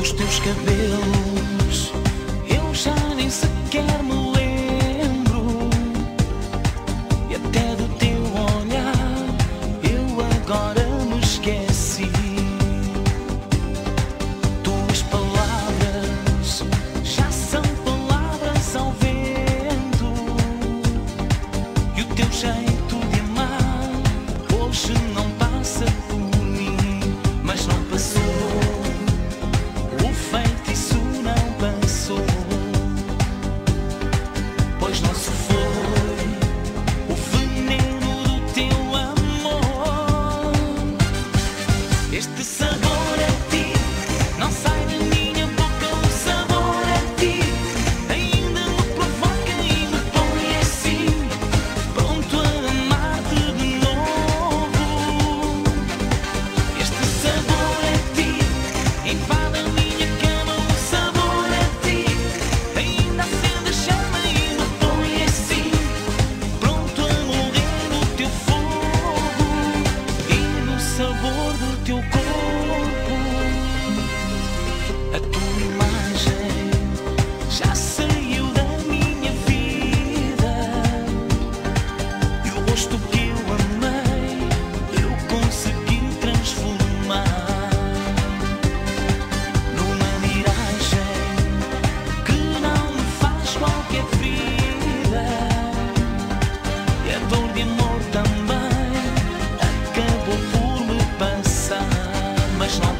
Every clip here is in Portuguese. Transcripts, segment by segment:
dos teus cabelos.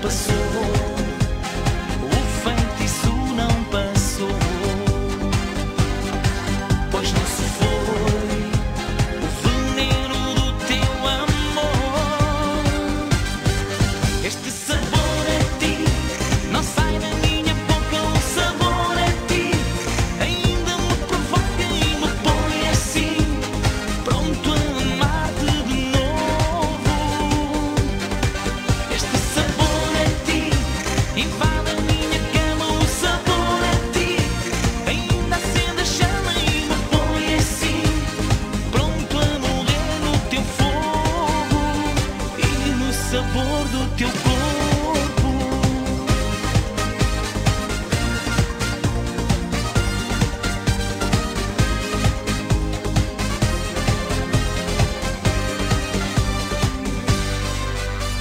passou. sabor do teu corpo.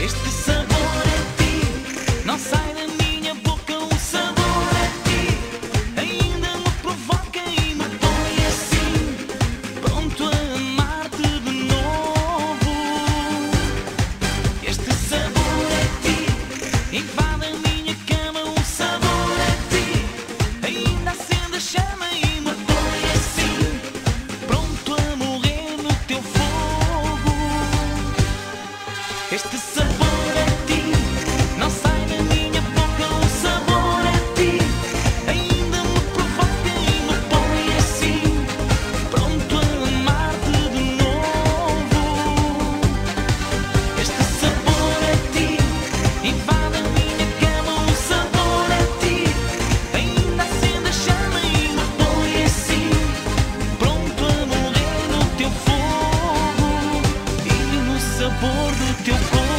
Este sabor é ti, sai. 丢过